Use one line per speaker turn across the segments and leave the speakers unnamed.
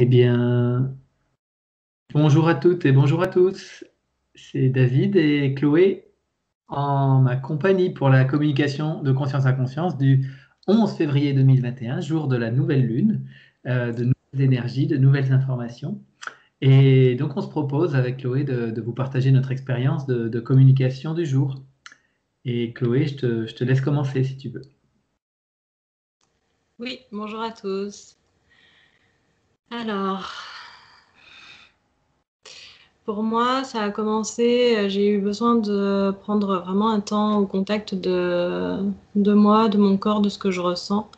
Eh bien, bonjour à toutes et bonjour à tous. C'est David et Chloé en ma compagnie pour la communication de conscience à conscience du 11 février 2021, jour de la nouvelle lune, euh, de nouvelles énergies, de nouvelles informations. Et donc, on se propose avec Chloé de, vous partager notre expérience de, communication du jour. Et Chloé, je te laisse commencer si tu veux.
Oui, bonjour à tous. Alors, pour moi, ça a commencé, euh, j'ai eu besoin de prendre vraiment un temps au contact de, de moi, de mon corps, de ce que je ressens.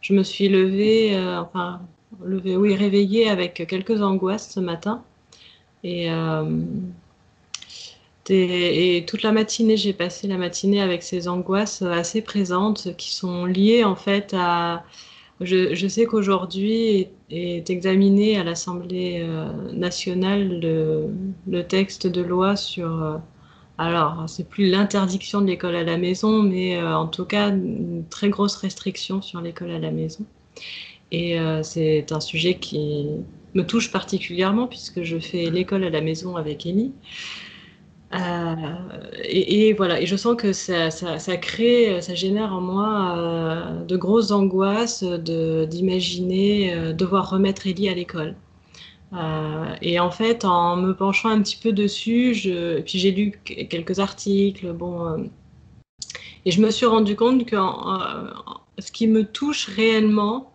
Je me suis levée, euh, enfin, levée, oui, réveillée avec quelques angoisses ce matin. Et, euh, et toute la matinée, j'ai passé la matinée avec ces angoisses assez présentes qui sont liées en fait à. Je, sais qu'aujourd'hui est, examiné à l'Assemblée euh, nationale le, texte de loi sur. Euh, alors, c'est plus l'interdiction de l'école à la maison, mais euh, en tout cas, une très grosse restriction sur l'école à la maison. Et c'est un sujet qui me touche particulièrement puisque je fais l'école à la maison avec Ellie. Euh, et, voilà, et je sens que ça, ça, crée, ça génère en moi euh, de grosses angoisses d'imaginer euh, devoir remettre Ellie à l'école. et en fait, en me penchant un petit peu dessus, je, puis j'ai lu quelques articles, bon, et je me suis rendu compte que ce qui me touche réellement,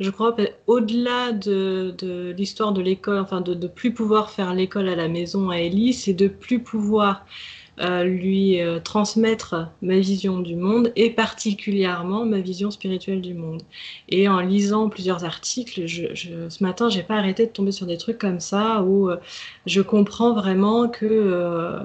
je crois, au-delà de, l'histoire de l'école, enfin de ne plus pouvoir faire l'école à la maison à Ellie, c'est de plus pouvoir euh, lui euh, transmettre ma vision du monde et particulièrement ma vision spirituelle du monde. Et en lisant plusieurs articles, ce matin, j'ai pas arrêté de tomber sur des trucs comme ça où euh, je comprends vraiment que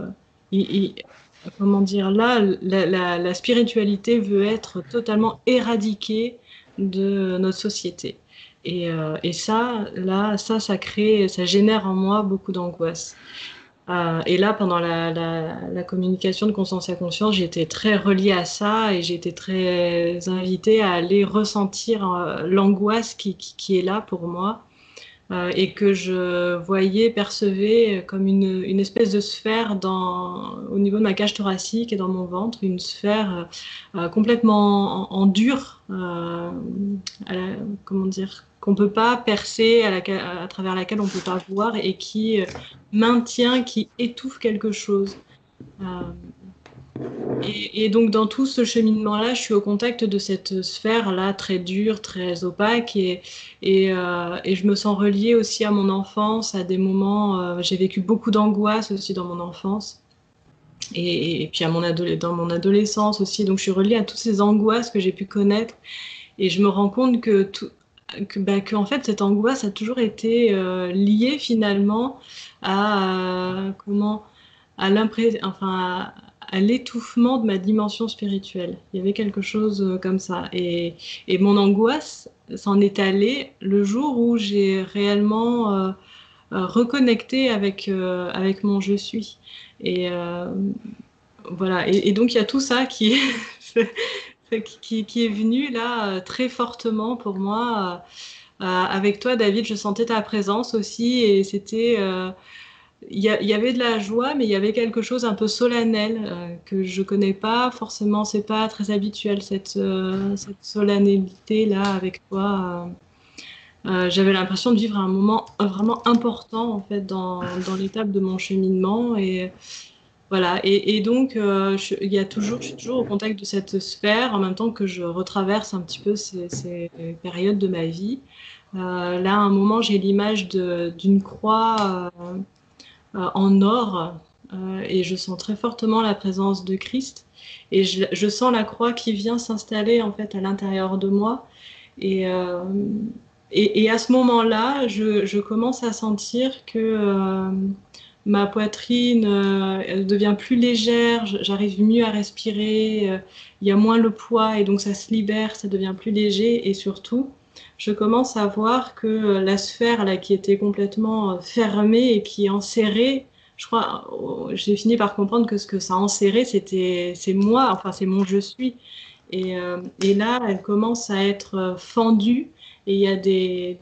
comment dire là, la, spiritualité veut être totalement éradiquée de notre société. Et, euh, et, ça, là, ça, ça crée, ça génère en moi beaucoup d'angoisse. Euh, et là, pendant la, communication de conscience à conscience, j'étais très reliée à ça et j'étais très invitée à aller ressentir euh, l'angoisse qui, qui, est là pour moi euh, et que je voyais, percevais comme une, une, espèce de sphère dans, au niveau de ma cage thoracique et dans mon ventre, une sphère euh, complètement en, dur, euh, comment dire, qu'on peut pas percer, à, à, travers laquelle on peut pas voir et qui maintient, qui étouffe quelque chose. Et, donc dans tout ce cheminement-là, je suis au contact de cette sphère-là très dure, très opaque, et, et, euh, je me sens reliée aussi à mon enfance, à des moments. Euh, j'ai vécu beaucoup d'angoisse aussi dans mon enfance, et, puis à mon dans mon adolescence aussi. Donc je suis reliée à toutes ces angoisses que j'ai pu connaître, et je me rends compte que bah, que, en fait cette angoisse a toujours été euh, liée finalement à comment à l'impression, enfin l'étouffement de ma dimension spirituelle. Il y avait quelque chose euh, comme ça. Et, et mon angoisse s'en est allée le jour où j'ai réellement euh, euh, reconnecté avec, avec mon je suis. Et voilà. Et, donc il y a tout ça qui est, qui, qui, est venu là très fortement pour moi. avec toi, David, je sentais ta présence aussi et c'était il y, avait de la joie, mais il y avait quelque chose un peu solennel euh, que je connais pas forcément. C'est pas très habituel cette, euh, cette solennité là avec toi. Euh, j'avais l'impression de vivre un moment vraiment important en fait dans, l'étape de mon cheminement et voilà. Et, donc je, y a toujours, je suis toujours au contact de cette sphère en même temps que je retraverse un petit peu ces, ces périodes de ma vie. là, à un moment, j'ai l'image d'une croix euh, en or euh, et je sens très fortement la présence de Christ. Et je, sens la croix qui vient s'installer en fait à l'intérieur de moi. Et, euh, et, à ce moment-là, je, commence à sentir que ma poitrine elle devient plus légère, j'arrive mieux à respirer, il y a moins le poids et donc ça se libère, ça devient plus léger et surtout, je commence à voir que la sphère là, qui était complètement euh, fermée et qui enserrait, je crois, oh, j'ai fini par comprendre que ce que ça enserrait, c'était, c'est moi, enfin c'est mon je suis. Et, euh, là, elle commence à être euh, fendue et il y a des,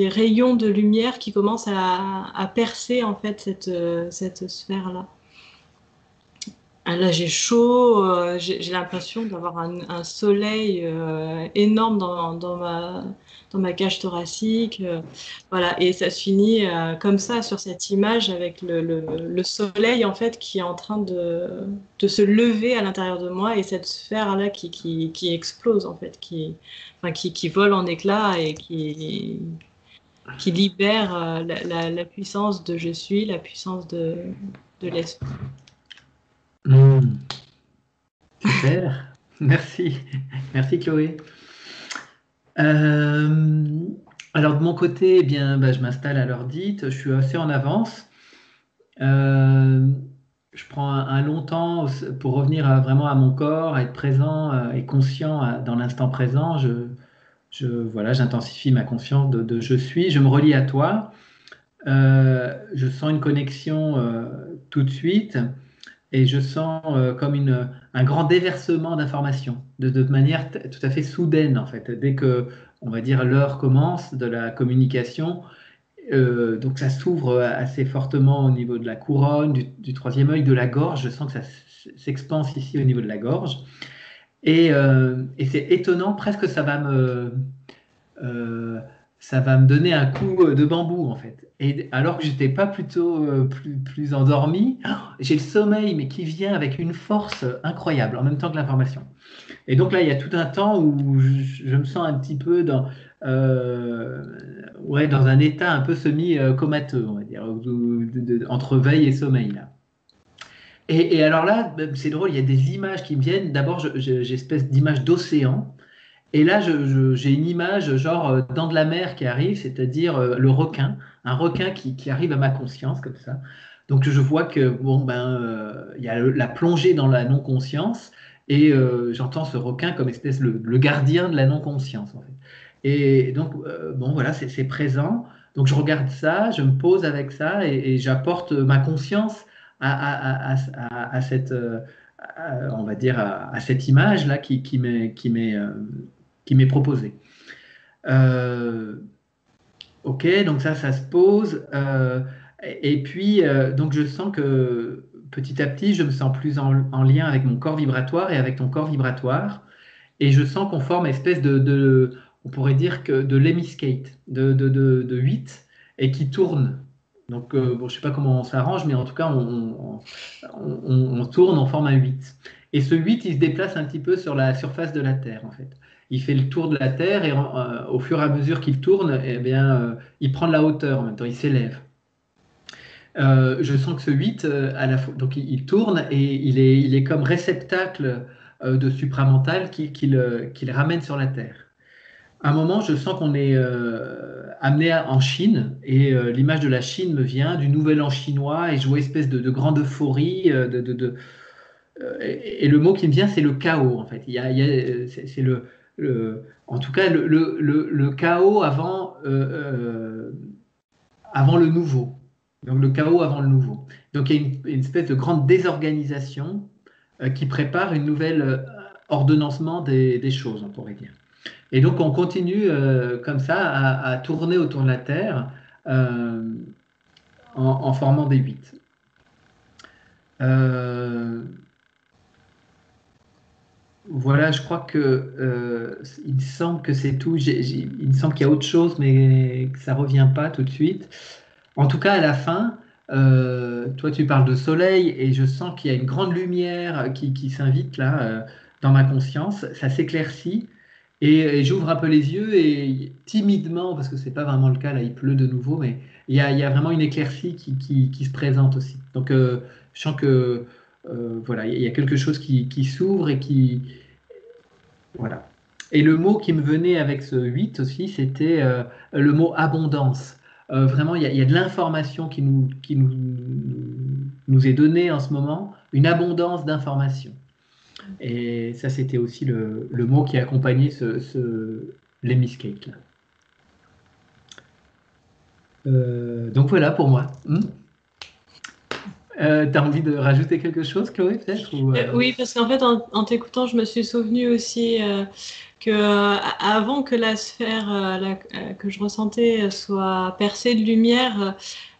rayons de lumière qui commencent à, percer en fait cette, sphère-là. Ah, là, j'ai chaud, euh, j'ai l'impression d'avoir un, soleil euh, énorme dans, ma, cage thoracique. Euh, voilà, et ça se finit comme ça sur cette image avec le, le, soleil en fait qui est en train de, se lever à l'intérieur de moi et cette sphère-là qui, qui, explose en fait, qui, vole en éclats et qui, libère la, la, puissance de je suis, la puissance de, de l'esprit.
Mmh. Super, merci, merci Chloé. Euh, alors de mon côté, eh bien, bah, je m'installe à l'heure dite, je suis assez en avance. Euh, je prends un, long temps pour revenir vraiment à mon corps, à être présent euh, et conscient dans l'instant présent. Je, voilà, j'intensifie ma conscience de, je suis, je me relie à toi. je sens une connexion tout de suite et je sens euh, comme une, un grand déversement d'informations de, manière tout à fait soudaine en fait. Dès que on va dire l'heure commence de la communication, euh, donc ça s'ouvre assez fortement au niveau de la couronne, du, troisième œil, de la gorge. Je sens que ça s'expanse ici au niveau de la gorge. Euh, et c'est étonnant, presque ça va me ça va me donner un coup de bambou en fait. Et alors que j'étais pas plutôt euh, plus, plus endormi, j'ai le sommeil, mais qui vient avec une force incroyable en même temps que l'information. Et donc là, il y a tout un temps où je, me sens un petit peu dans, euh, ouais, dans un état un peu semi-comateux, on va dire, entre veille et sommeil. Là. Et, alors là, c'est drôle, il y a des images qui me viennent. D'abord, j'ai espèce d'image d'océan. Et là, j'ai une image genre euh, dans de la mer qui arrive, c'est-à-dire le requin un requin qui, arrive à ma conscience comme ça. Donc je vois que bon ben euh, il y a la plongée dans la non-conscience et euh, j'entends ce requin comme espèce le, gardien de la non-conscience en fait. Et donc euh, bon voilà c'est présent. Donc je regarde ça, je me pose avec ça et, j'apporte ma conscience à, cette on va dire à, cette image là qui, qui m'est qui m'est qui m'est proposée. Ok, donc ça, ça se pose. Euh, et puis, euh, donc je sens que petit à petit, je me sens plus en, lien avec mon corps vibratoire et avec ton corps vibratoire. Et je sens qu'on forme une espèce de, on pourrait dire que de l'hémiscate, de, de, de, 8, et qui tourne. Donc, euh, bon, je ne sais pas comment on s'arrange, mais en tout cas, on, on, on, tourne, on forme un 8. Et ce 8, il se déplace un petit peu sur la surface de la Terre, en fait il fait le tour de la Terre et euh, au fur et à mesure qu'il tourne, eh bien, euh, il prend de la hauteur en même temps, il s'élève. Euh, je sens que ce 8, à la donc il, tourne et il est, comme réceptacle de supramental qui, qui, le, ramène sur la Terre. À un moment, je sens qu'on est amené en Chine et l'image de la Chine me vient du nouvel an chinois et je vois une espèce de, grande euphorie. De, de, et, le mot qui me vient, c'est le chaos en fait. Il y c'est le, en tout cas le, chaos avant, euh, euh, avant le nouveau. Donc le chaos avant le nouveau. Donc il y a une, espèce de grande désorganisation euh, qui prépare une nouvelle ordonnancement des, choses, on pourrait dire. Et donc on continue comme ça à, tourner autour de la Terre en, formant des huit. Voilà, je crois que euh, il semble que c'est tout. il me semble qu'il y a autre chose, mais que ça revient pas tout de suite. En tout cas, à la fin, euh, toi, tu parles de soleil et je sens qu'il y a une grande lumière qui, s'invite là euh, dans ma conscience. Ça s'éclaircit et, j'ouvre un peu les yeux et timidement, parce que c'est pas vraiment le cas, là, il pleut de nouveau, mais il y a, vraiment une éclaircie qui, se présente aussi. Donc, je sens que voilà, il y a quelque chose qui, s'ouvre et qui. Voilà. Et le mot qui me venait avec ce 8 aussi, c'était euh, le mot abondance. Euh, vraiment, il y, a, de l'information qui, nous, qui nous, nous est donnée en ce moment, une abondance d'informations. Et ça, c'était aussi le, mot qui accompagnait ce, ce l'hémiscape. donc voilà pour moi. Hmm? Euh, tu as envie de rajouter quelque chose, Chloé, peut-être
Oui, parce qu'en fait, en, t'écoutant, je me suis souvenu aussi que avant que la sphère que je ressentais soit percée de lumière,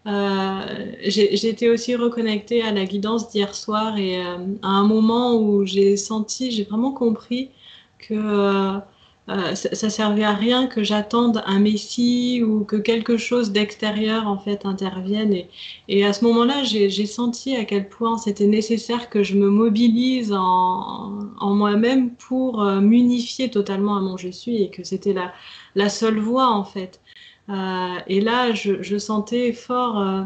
j'ai été aussi reconnectée à la guidance d'hier soir et à un moment où j'ai senti, j'ai vraiment compris que euh, ça, servait à rien que j'attende un messie ou que quelque chose d'extérieur en fait intervienne. Et, et à ce moment-là, j'ai senti à quel point c'était nécessaire que je me mobilise en, en moi-même pour euh, m'unifier totalement à mon je suis et que c'était la, la seule voie en fait. Euh, et là, je, je sentais fort euh,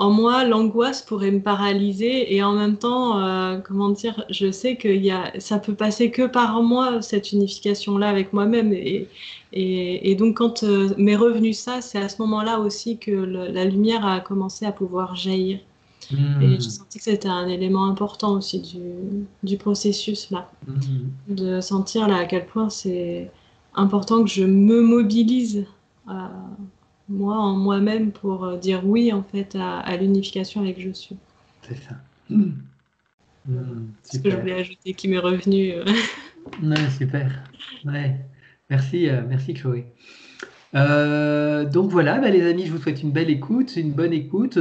en moi, l'angoisse pourrait me paralyser et en même temps, euh, comment dire, je sais que y a, ça peut passer que par moi, cette unification-là avec moi-même. Et, et, donc, quand euh, m'est revenu ça, c'est à ce moment-là aussi que la lumière a commencé à pouvoir jaillir. Hmm. Et j'ai senti que c'était un élément important aussi du, du processus là, hmm. de sentir là à quel point c'est important que je me mobilise. Euh, moi en moi-même pour euh, dire oui en fait à, l'unification avec je suis.
C'est ça.
Mmh. Ce que je voulais ajouter qui m'est revenu. Euh.
Ouais, super. Ouais. Merci, euh, merci Chloé. donc voilà, bah, les amis, je vous souhaite une belle écoute, une bonne écoute.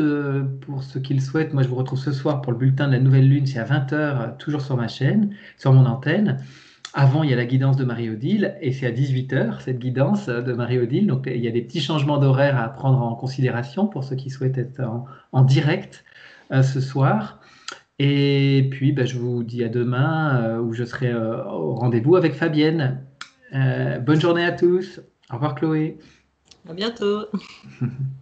pour ceux qui le souhaitent, moi je vous retrouve ce soir pour le bulletin de la nouvelle lune, c'est à 20h, toujours sur ma chaîne, sur mon antenne. Avant, il y a la guidance de Marie-Odile et c'est à 18h, cette guidance de Marie-Odile. Donc, il y a des petits changements d'horaire à prendre en considération pour ceux qui souhaitent être en, direct euh, ce soir. Et puis, bah, je vous dis à demain euh, où je serai euh, au rendez-vous avec Fabienne. bonne journée à tous. Au revoir, Chloé.
À bientôt.